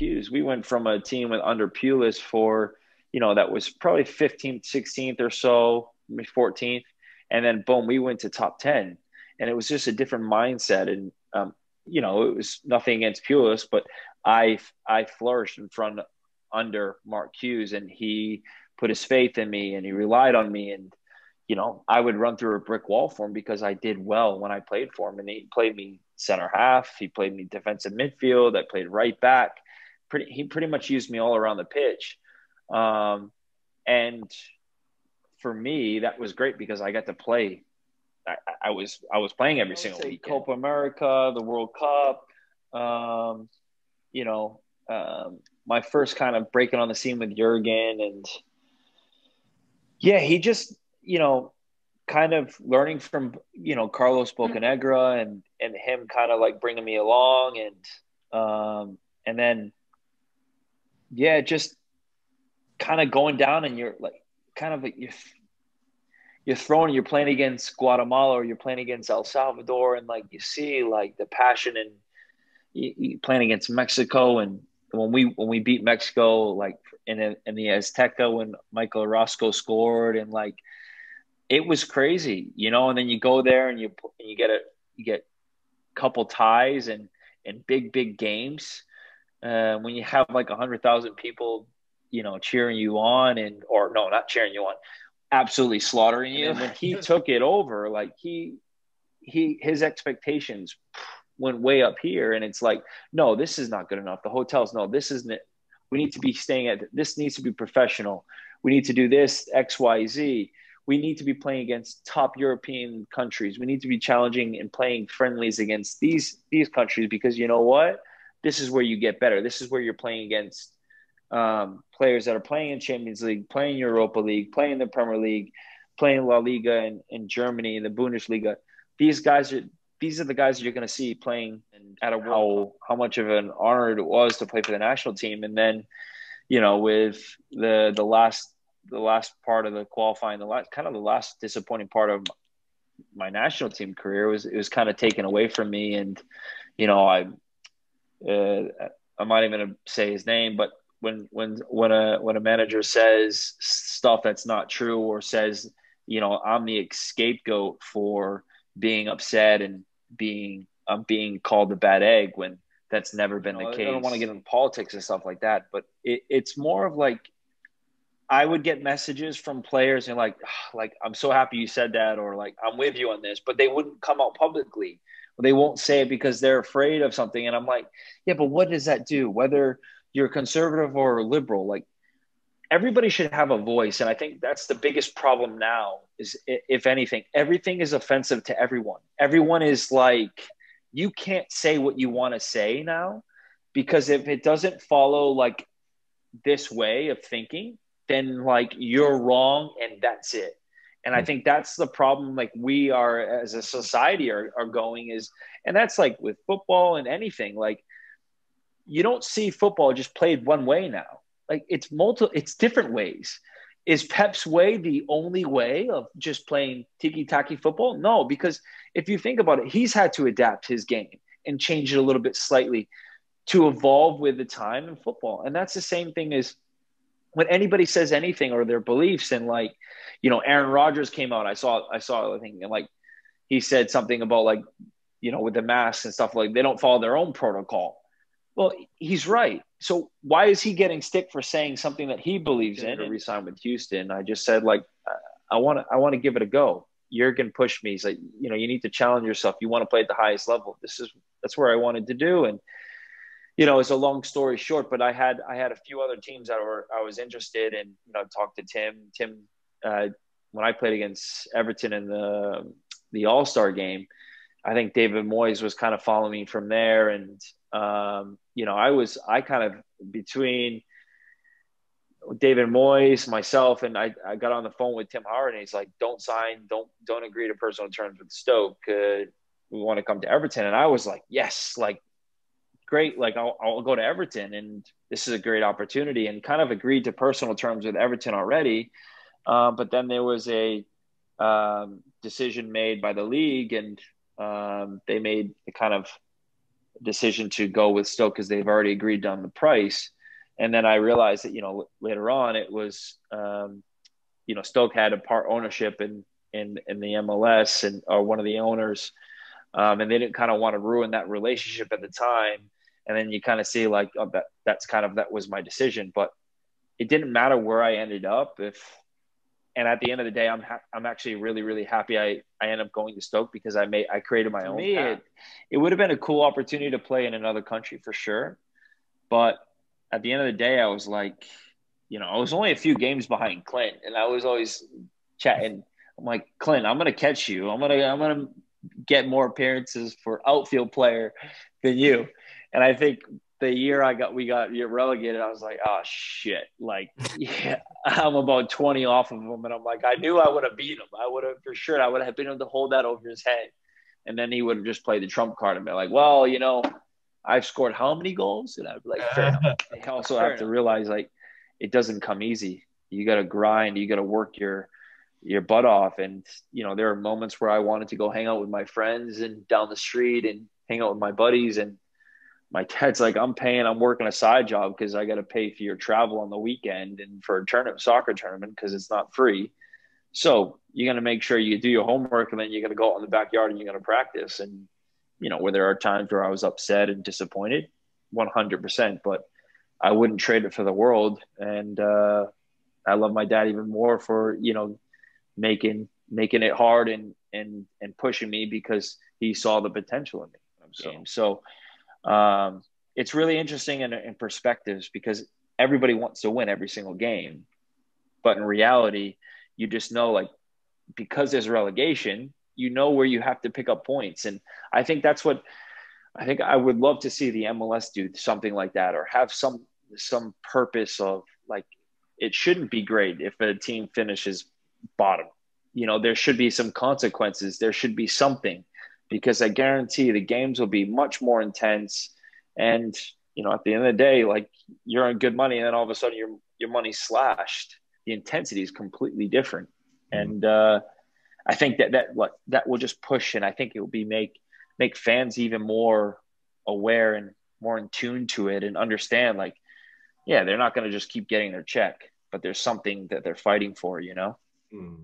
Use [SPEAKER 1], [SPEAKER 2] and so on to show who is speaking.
[SPEAKER 1] Hughes. We went from a team with under Pulis for, you know, that was probably 15th, 16th or so, 14th. And then boom, we went to top 10. And it was just a different mindset. And, um, you know, it was nothing against Pulis, but I, I flourished in front under Mark Hughes and he put his faith in me and he relied on me. And, you know, I would run through a brick wall for him because I did well when I played for him. And he played me center half. He played me defensive midfield. I played right back. Pretty, he pretty much used me all around the pitch. Um, and for me, that was great because I got to play. I, I was I was playing every single week. Copa America, the World Cup. Um, you know, um, my first kind of breaking on the scene with Jurgen, and yeah, he just you know kind of learning from you know Carlos Bocanegra and and him kind of like bringing me along and um and then yeah just kind of going down and you're like kind of you're you're throwing you're playing against Guatemala or you're playing against El Salvador and like you see like the passion and you, playing against Mexico and when we when we beat Mexico like in in the Azteca when Michael Orozco scored and like it was crazy, you know. And then you go there and you you get a you get a couple ties and and big big games. Uh, when you have like a hundred thousand people, you know, cheering you on and or no, not cheering you on, absolutely slaughtering you. when he took it over, like he he his expectations went way up here, and it's like, no, this is not good enough. The hotels, no, this isn't it. We need to be staying at this needs to be professional. We need to do this X Y Z we need to be playing against top European countries. We need to be challenging and playing friendlies against these these countries because you know what? This is where you get better. This is where you're playing against um, players that are playing in Champions League, playing Europa League, playing the Premier League, playing La Liga in, in Germany, the Bundesliga. These guys are these are the guys that you're going to see playing at a how how much of an honor it was to play for the national team, and then you know with the the last the last part of the qualifying, the last kind of the last disappointing part of my national team career was it was kind of taken away from me, and you know I uh, I'm not even gonna say his name, but when when when a when a manager says stuff that's not true or says you know I'm the scapegoat for being upset and being I'm being called the bad egg when that's never been the case. I don't want to get into politics and stuff like that, but it, it's more of like I would get messages from players and like, like I'm so happy you said that, or like I'm with you on this, but they wouldn't come out publicly. They won't say it because they're afraid of something. And I'm like, yeah, but what does that do? Whether you're conservative or liberal, like everybody should have a voice. And I think that's the biggest problem now. Is if anything, everything is offensive to everyone. Everyone is like, you can't say what you want to say now because if it doesn't follow like this way of thinking then like you're wrong and that's it and i hmm. think that's the problem like we are as a society are, are going is and that's like with football and anything like you don't see football just played one way now. Like it's multiple it's different ways. Is pep's way the only way of just playing tiki-taki football? No because if you think about it he's had to adapt his game and change it a little bit slightly to evolve with the time in football. And that's the same thing as when anybody says anything or their beliefs and like you know Aaron Rodgers came out I saw I saw I think and like he said something about like you know with the masks and stuff like they don't follow their own protocol. Well he's right. So why is he getting stick for saying something that he believes in? To resign mm-hmm. with Houston. I just said like I want to I want to give it a go. Jurgen pushed me. He's like you know you need to challenge yourself. You want to play at the highest level. This is that's where I wanted to do. And you know, it's a long story short, but I had I had a few other teams that were I was interested in. You know, talked to Tim. Tim, uh, when I played against Everton in the the All Star game, I think David Moyes was kind of following me from there, and um, you know, I was I kind of between David Moyes, myself, and I, I got on the phone with Tim Howard, and he's like, "Don't sign, don't don't agree to personal terms with Stoke. Uh, we want to come to Everton." And I was like, "Yes, like great. Like I'll, I'll go to Everton and this is a great opportunity and kind of agreed to personal terms with Everton already. Um, but then there was a um, decision made by the league and um, they made the kind of decision to go with Stoke because they've already agreed on the price. And then I realized that you know later on it was um, you know Stoke had a part ownership in in in the MLS and or one of the owners, um, and they didn't kind of want to ruin that relationship at the time. And then you kind of see like oh, that that's kind of that was my decision, but it didn't matter where I ended up if and at the end of the day, I'm ha- I'm actually really really happy I I ended up going to Stoke because I made I created my own. Me, it, it would have been a cool opportunity to play in another country for sure, but at the end of the day, I was like, you know, I was only a few games behind Clint, and I was always chatting. I'm like, Clint, I'm gonna catch you. I'm gonna I'm gonna get more appearances for outfield player than you. And I think the year I got we got relegated, I was like, oh shit, like yeah, I'm about 20 off of him, and I'm like, I knew I would have beat him. I would have for sure. I would have been able to hold that over his head, and then he would have just played the trump card and be like, well, you know, I've scored how many goals, and I'd be like, fair enough. I also fair have enough. to realize like it doesn't come easy. You got to grind. You got to work your your butt off, and you know there are moments where I wanted to go hang out with my friends and down the street and hang out with my buddies and my dad's like, I'm paying, I'm working a side job because I got to pay for your travel on the weekend and for a tournament, soccer tournament because it's not free. So you're going to make sure you do your homework and then you're going to go out in the backyard and you're going to practice. And, you know, where there are times where I was upset and disappointed, 100%, but I wouldn't trade it for the world. And uh, I love my dad even more for, you know, making, making it hard and, and, and pushing me because he saw the potential in me. So, so um, it's really interesting in, in perspectives because everybody wants to win every single game, but in reality, you just know like because there's relegation, you know where you have to pick up points, and I think that's what I think I would love to see the MLS do something like that or have some some purpose of like it shouldn't be great if a team finishes bottom. You know, there should be some consequences. There should be something because I guarantee the games will be much more intense. And you know, at the end of the day, like you're on good money, and then all of a sudden your your money's slashed. The intensity is completely different, mm-hmm. and uh, I think that that what that will just push, and I think it will be make make fans even more aware and more in tune to it, and understand like, yeah, they're not going to just keep getting their check, but there's something that they're fighting for, you know.
[SPEAKER 2] Mm.